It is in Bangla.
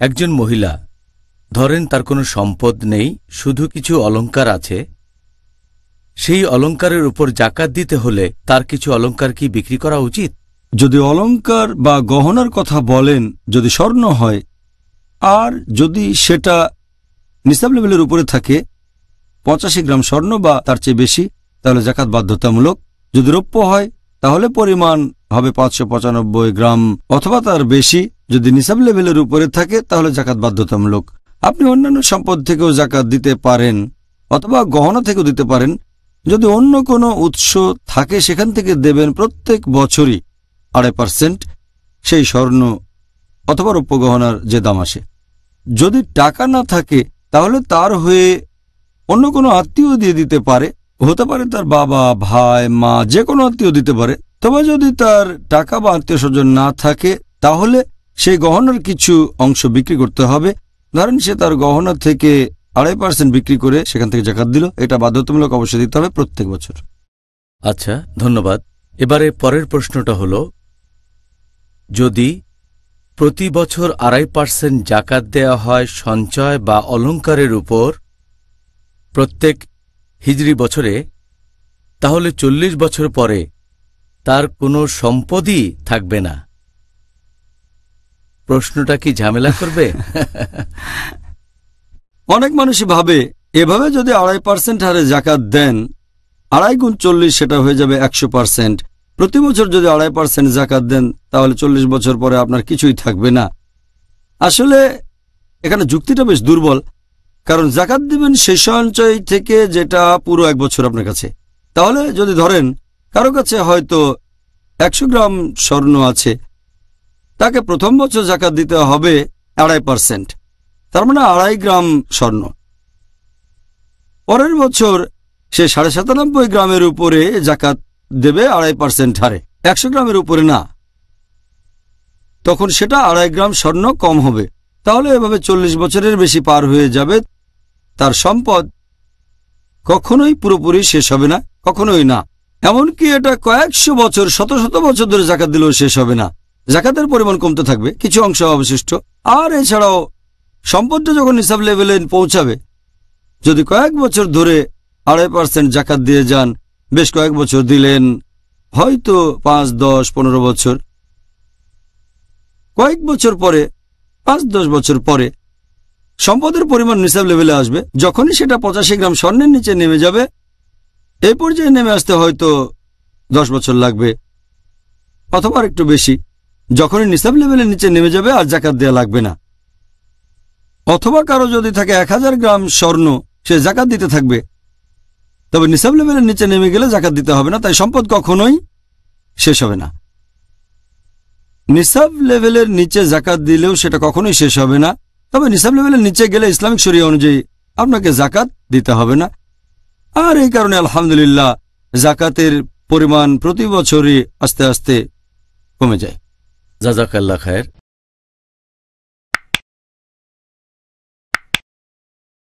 একজন মহিলা, ধরেন তার কোনো সম্পদ নেই, শুধু কিছু অলংকার আছে, সেই অলংকারের উপর জাকাত দিতে হলে তার কিছু অলংকার কি বিক্রি করা উচিত? যদি অলংকার বা গহনার কথা বলেন, যদি স্বর্ণ হয়, আর যদি সেটা নিসাব লেভেলের উপরে থাকে, পঁচাশি গ্রাম স্বর্ণ বা তার চেয়ে বেশি, তাহলে জাকাত বাধ্যতামূলক। যদি রৌপ্য হয়, তাহলে পরিমাণ হবে পাঁচশো পঁচানব্বই গ্রাম অথবা তার বেশি। যদি নিসাব লেভেলের উপরে থাকে, তাহলে জাকাত বাধ্যতামূলক। আপনি অন্যান্য সম্পদ থেকেও জাকাত দিতে পারেন, অথবা গহনা থেকেও দিতে পারেন। যদি অন্য কোনো উৎস থাকে, সেখান থেকে দেবেন প্রত্যেক বছরই আড়াই পার্সেন্ট সেই স্বর্ণ অথবা রৌপ্য গহনার যে দাম আসে। যদি টাকা না থাকে, তাহলে তার হয়ে অন্য কোনো আত্মীয় দিয়ে দিতে পারে। হতে পারে তার বাবা, ভাই, মা, যে কোনো আত্মীয় দিতে পারে। তবে যদি তার টাকা বা আত্মীয় স্বজন না থাকে, তাহলে সেই গহনার কিছু অংশ বিক্রি করতে হবে। ধরেন সে তার গহনা থেকে আড়াই পার্সেন্ট বিক্রি করে সেখান থেকে জাকাত দিল। এটা বাধ্যতামূলক অবশ্যই দিতে হবে প্রত্যেক বছর। আচ্ছা ধন্যবাদ। এবারে পরের প্রশ্নটা হল, যদি প্রতি বছর আড়াই পার্সেন্ট জাকাত দেয়া হয় সঞ্চয় বা অলংকারের উপর প্রত্যেক হিজড়ি বছরে, তাহলে চল্লিশ বছর পরে তার কোনো সম্পদই থাকবে না। প্রশ্নটা কি ঝামেলা করবে? অনেক মানুষই ভাবে, এভাবে যদি আড়াই পার্সেন্ট হারে জাকাত দেন, আড়াই গুণ চল্লিশ সেটা হয়ে যাবে একশো পার্সেন্ট। প্রতি বছর যদি আড়াই পার্সেন্ট জাকাত দেন, তাহলে চল্লিশ বছর পরে আপনার কিছুই থাকবে না। আসলে এখানে যুক্তিটা বেশ দুর্বল, কারণ জাকাত দিবেন সেই সঞ্চয় থেকে যেটা পুরো এক বছর আপনার কাছে। তাহলে যদি ধরেন, কারও কাছে হয়তো একশো গ্রাম স্বর্ণ আছে তাকে প্রথম বছর জাকাত দিতে হবে আড়াই পার্সেন্ট। তার মানে আড়াই গ্রাম স্বর্ণ। পরের বছর সে সাড়ে সাতানব্বই গ্রামের উপরে জাকাত দেবে আড়াই পার্সেন্ট হারে। একশো গ্রামের উপরে না। তখন সেটা আড়াই গ্রাম স্বর্ণ কম হবে। তাহলে এভাবে চল্লিশ বছরের বেশি পার হয়ে যাবে। তার সম্পদ কখনোই পুরোপুরি শেষ হবে না, কখনোই না। এমনকি এটা কয়েকশো বছর, শত শত বছর ধরে জাকাত দিলেও শেষ হবে না। জাকাতের পরিমাণ কমতে থাকবে, কিছু অংশ অবশিষ্ট। আর এছাড়াও সম্পদটা যখন হিসাব লেভেলে পৌঁছাবে, যদি কয়েক বছর ধরে আড়াই পার্সেন্ট জাকাত দিয়ে যান, বেশ কয়েক বছর দিলেন, হয়তো পাঁচ, দশ, পনেরো বছর। কয়েক বছর পরে, পাঁচ, দশ বছর পরে সম্পদের পরিমাণ নিসাব লেভেলে আসবে, যখনই সেটা পঁচাশি গ্রাম স্বর্ণের নিচে নেমে যাবে এই পর্যায়ে নেমে আসতে হয়তো দশ বছর লাগবে, অথবা একটু বেশি। যখনই নিসাব লেভেলের নিচে নেমে যাবে আর জাকাত দেওয়া লাগবে না। অথবা কারও যদি থাকে এক হাজার গ্রাম স্বর্ণ, সে জাকাত দিতে থাকবে। তবে নিসাব লেভেলের নিচে নেমে গেলে জাকাত দিতে হবে না, তাই সম্পদ কখনোই শেষ হবে না। নিসাব লেভেলের নিচে জাকাত দিলেও সেটা কখনোই শেষ হবে না। তবে নিসাব লেভেলের নিচে গেলে ইসলামিক শরিয়া অনুযায়ী আপনাকে জাকাত দিতে হবে না। আর এই কারণে আলহামদুলিল্লাহ জাকাতের পরিমাণ প্রতি বছরই আস্তে আস্তে কমে যায়। جزاک اللہ خیر۔